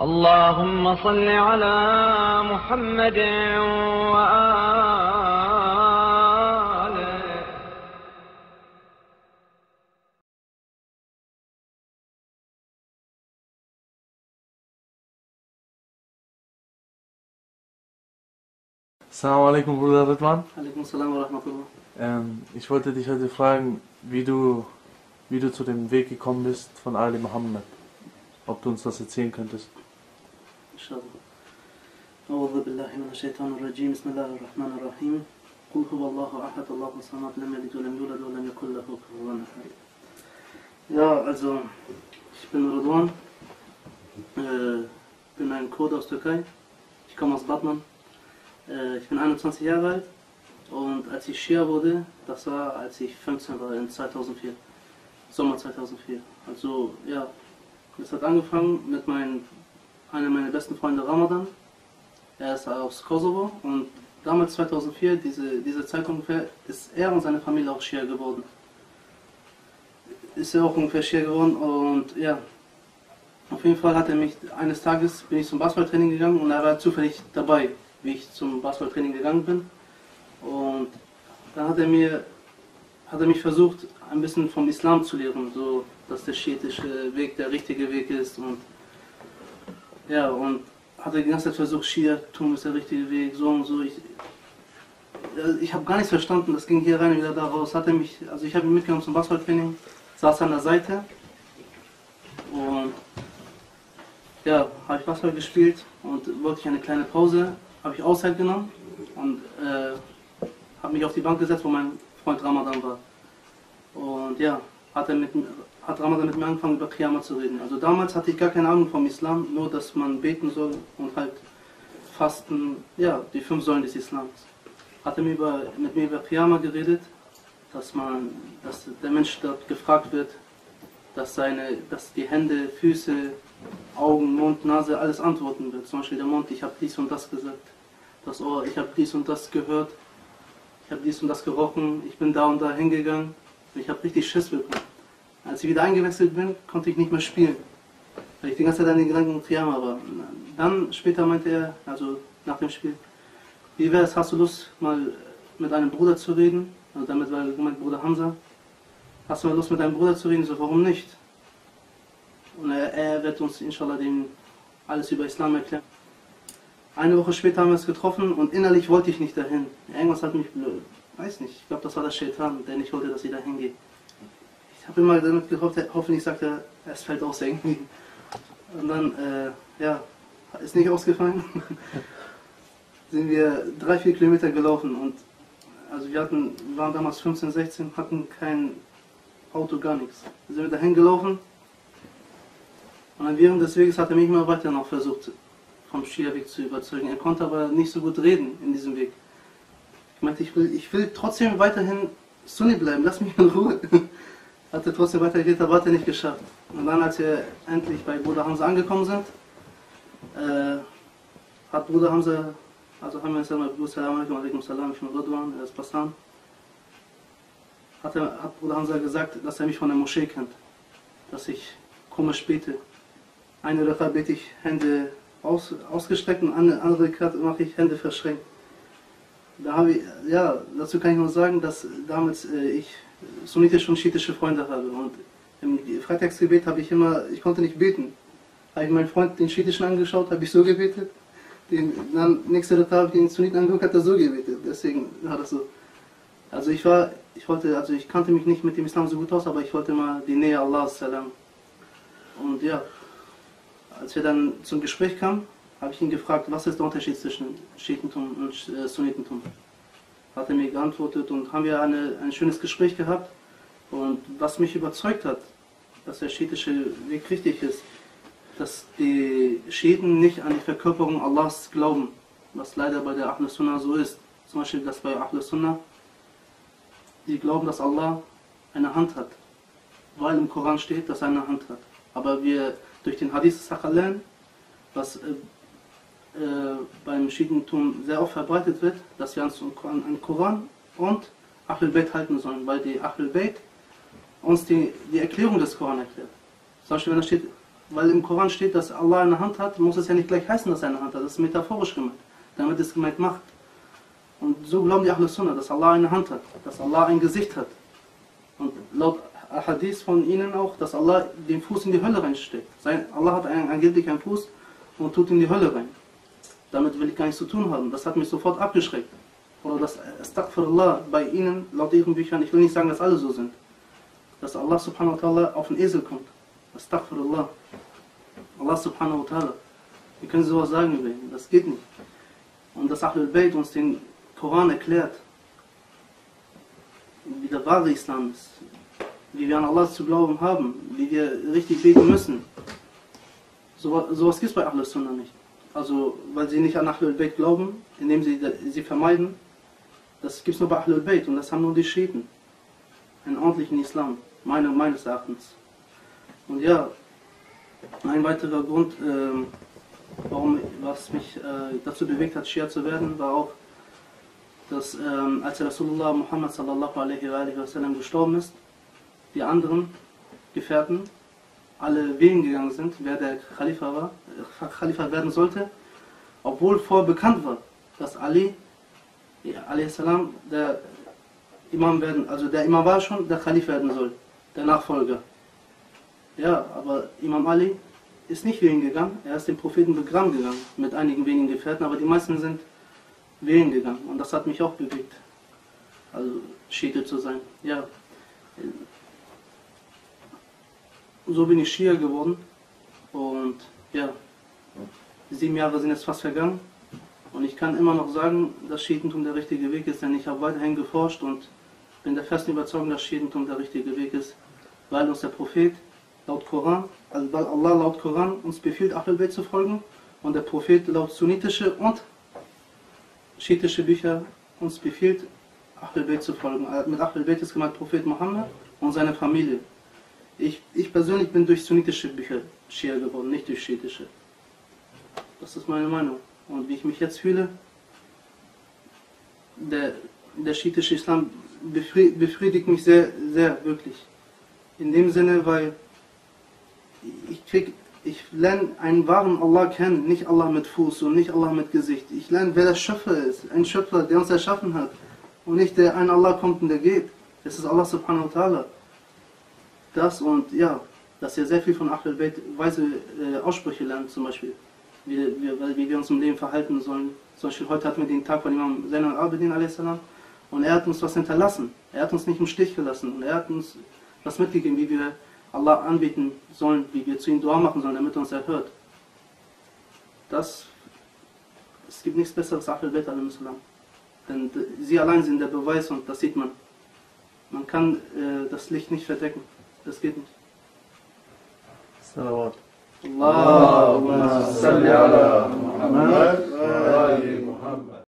اللهم صل على محمد وآله Assalamu alaikum, Bruder Ridwan. Alaikum salam wa rahmatullah. Ähm, ich wollte dich heute fragen, wie du, wie du zu dem Weg gekommen bist von Ali Muhammad. Ob du uns das erzählen könntest. Inshallah. أعوذ بالله من الشيطان الرجيم بسم الله الرحمن الرحيم قل هو الله أحد الله الصمد لم يلد ولم يولد ولم يكن له كفوا أحد Ja, also ich bin Rudwan, äh, bin ein Kurde aus Türkei, ich komme aus Batman, äh, ich bin 21 Jahre alt und als ich Schia wurde, das war als ich 15 war, in 2004, Sommer 2004. Also ja, es hat angefangen mit meinem, einem meiner besten Freunde Ramadan, er ist aus Kosovo und damals 2004, diese, diese Zeit ungefähr, ist er und seine Familie auch Schia geworden. Ist er auch ungefähr Schia geworden und ja, auf jeden Fall hat er mich, eines Tages bin ich zum Basketballtraining gegangen und er war zufällig dabei, wie ich zum Basketballtraining gegangen bin. Und dann hat er mir, hat er mich versucht, ein bisschen vom Islam zu lehren, so, dass der schiitische Weg der richtige Weg ist und ja, und hat er die ganze Zeit versucht, Schiatum ist der richtige Weg, so und so. Ich, äh, ich habe gar nichts verstanden, das ging hier rein und wieder da raus. Hat er mich, also ich habe ihn mitgenommen zum Basketballtraining, saß an der Seite und ja, habe ich Basketball gespielt und wollte ich eine kleine Pause, habe ich Auszeit genommen und äh, habe mich auf die Bank gesetzt, wo mein Freund Ramadan war. Und ja, hat, er mit, hat Ramadan mit mir angefangen, über Qiyamah zu reden. Also damals hatte ich gar keine Ahnung vom Islam, nur dass man beten soll und halt fasten, ja, die fünf Säulen des Islams. Hat er mir über, mit mir über Qiyamah geredet, dass, man, dass der Mensch dort gefragt wird, dass, seine, dass die Hände, Füße, Augen, Mund, Nase, alles antworten wird. Zum Beispiel der Mund, ich habe dies und das gesagt. Das Ohr, ich habe dies und das gehört. Ich habe dies und das gerochen. Ich bin da und da hingegangen. Ich habe richtig Schiss bekommen. Als ich wieder eingewechselt bin, konnte ich nicht mehr spielen. Weil ich die ganze Zeit an den Gedanken Triama war. Dann später meinte er, also nach dem Spiel, wie wäre es, hast du Lust, mal mit einem Bruder zu reden? Also damit war mein Bruder Hamza. Hast du mal Lust mit deinem Bruder zu reden? So, warum nicht? Und er, er wird uns inshallah dem alles über Islam erklären. Eine Woche später haben wir uns getroffen und innerlich wollte ich nicht dahin. Irgendwas hat mich blöd. Weiß nicht. Ich glaube, das war der Shaitan, der nicht wollte, dass ich dahin gehe. Ich habe immer damit gehofft, hoffentlich sagt er, es fällt aus irgendwie. Und dann, äh, ja, ist nicht ausgefallen. Sind wir drei, vier Kilometer gelaufen und also wir hatten, waren damals 15, 16, hatten kein Auto, gar nichts. Sind wir dahin gelaufen und dann während des Weges hat er mich immer weiter noch versucht, vom Skierweg zu überzeugen. Er konnte aber nicht so gut reden in diesem Weg. Ich meinte, ich will, ich will trotzdem weiterhin Sunni bleiben, lass mich in Ruhe. Hat er trotzdem weiter aber hat nicht geschafft. Und dann, als wir endlich bei Bruder Hamza angekommen sind, äh, hat Bruder Hamza, also haben wir uns Bruder Salam salam, ich bin Radwan, er ist Passan, hat, er, hat Bruder Hamza gesagt, dass er mich von der Moschee kennt, dass ich komisch bete. Eine Rafa bete ich Hände aus, ausgestreckt und andere, andere mache ich Hände verschränkt. Da habe ich, ja, dazu kann ich nur sagen, dass damals äh, ich sunnitische und schiitische Freunde habe. Und im Freitagsgebet habe ich immer, ich konnte nicht beten. Habe ich meinen Freund den schiitischen angeschaut, habe ich so gebetet. Den, dann nächste Tag habe ich den Sunniten angeguckt, hat er so gebetet. Deswegen war das so. Also ich war, ich wollte, also ich kannte mich nicht mit dem Islam so gut aus, aber ich wollte mal die Nähe Allahs salam. Und ja, als wir dann zum Gespräch kamen, habe ich ihn gefragt, was ist der Unterschied zwischen Schiitentum und äh, Sunnitentum? Hat er mir geantwortet und haben wir eine, ein schönes Gespräch gehabt. Und was mich überzeugt hat, dass der schiitische Weg richtig ist, dass die Schiiten nicht an die Verkörperung Allahs glauben, was leider bei der Ahl Sunnah so ist. Zum Beispiel, dass bei Ahl Sunnah, die glauben, dass Allah eine Hand hat, weil im Koran steht, dass er eine Hand hat. Aber wir durch den Hadith Sakhalan, was äh, beim Schiitentum sehr oft verbreitet wird, dass wir uns an den Koran und Ahlul Bayt halten sollen, weil die Ahlul Bayt uns die, die Erklärung des Koran erklärt. Zum Beispiel, wenn da steht, weil im Koran steht, dass Allah eine Hand hat, muss es ja nicht gleich heißen, dass er eine Hand hat. Das ist metaphorisch gemeint. Damit ist gemeint Macht. Und so glauben die Ahlus Sunnah, dass Allah eine Hand hat, dass Allah ein Gesicht hat. Und laut Hadith von ihnen auch, dass Allah den Fuß in die Hölle reinsteckt. Allah hat angeblich einen Fuß und tut in die Hölle rein. Damit will ich gar nichts zu tun haben. Das hat mich sofort abgeschreckt. Oder das Astaghfirullah bei ihnen, laut ihren Büchern, ich will nicht sagen, dass alle so sind. Dass Allah subhanahu wa ta'ala auf den Esel kommt. Astaghfirullah. Allah subhanahu wa ta'ala. Wir können sowas sagen über ihn. Das geht nicht. Und dass Ahlul Bayt uns den Koran erklärt, wie der wahre Islam ist, wie wir an Allah zu glauben haben, wie wir richtig beten müssen. So, sowas gibt es bei Ahlul Sunnah nicht. Also, weil sie nicht an Ahlul Bayt glauben, indem sie sie vermeiden, das gibt es nur bei Ahlul Bayt und das haben nur die Schiiten. Einen ordentlichen Islam, meine, meines Erachtens. Und ja, ein weiterer Grund, äh, warum, was mich äh, dazu bewegt hat, Schia zu werden, war auch, dass ähm, als Rasulullah Muhammad sallallahu alaihi wa sallam gestorben ist, die anderen Gefährten alle wählen gegangen sind, wer der Khalifa war, äh, Khalifa werden sollte, obwohl vorher bekannt war, dass Ali salam, der Imam werden, also der Imam war schon, der Khalif werden soll, der Nachfolger. Ja, aber Imam Ali ist nicht wählen gegangen, er ist dem Propheten begraben gegangen, mit einigen wenigen Gefährten, aber die meisten sind wählen gegangen und das hat mich auch bewegt, also Schiite zu sein. Ja, so bin ich Schia geworden und ja, sieben Jahre sind jetzt fast vergangen und ich kann immer noch sagen, dass Schiedentum der richtige Weg ist, denn ich habe weiterhin geforscht und bin der festen Überzeugung, dass Schiedentum der richtige Weg ist, weil uns der Prophet laut Koran, also weil Allah laut Koran uns befiehlt, Ahlul zu folgen und der Prophet laut sunnitische und schiitische Bücher uns befiehlt, Ahlul zu folgen. Mit Ahlul ist gemeint Prophet Mohammed und seine Familie. Ich, ich persönlich bin durch sunnitische Bücher Schia geworden, nicht durch schiitische. Das ist meine Meinung. Und wie ich mich jetzt fühle, der, der schiitische Islam befriedigt mich sehr, sehr wirklich. In dem Sinne, weil ich krieg, ich lerne einen wahren Allah kennen, nicht Allah mit Fuß und nicht Allah mit Gesicht. Ich lerne, wer der Schöpfer ist, ein Schöpfer, der uns erschaffen hat und nicht der ein Allah kommt und der geht. Das ist Allah subhanahu wa ta'ala das und ja, dass ihr sehr viel von Ahlul Bayt weise äh, Aussprüche lernt, zum Beispiel, wie, wie, wie, wir uns im Leben verhalten sollen. Zum Beispiel heute hatten wir den Tag von Imam Zainal Abedin a.s. und er hat uns was hinterlassen. Er hat uns nicht im Stich gelassen und er hat uns was mitgegeben, wie wir Allah anbieten sollen, wie wir zu ihm Dua machen sollen, damit er uns erhört. Das, es gibt nichts besseres als Ahlul Bayt a.s. Denn sie allein sind der Beweis und das sieht man. Man kann äh, das Licht nicht verdecken. Das geht nicht. Salawat. Allahumma salli ala Muhammad wa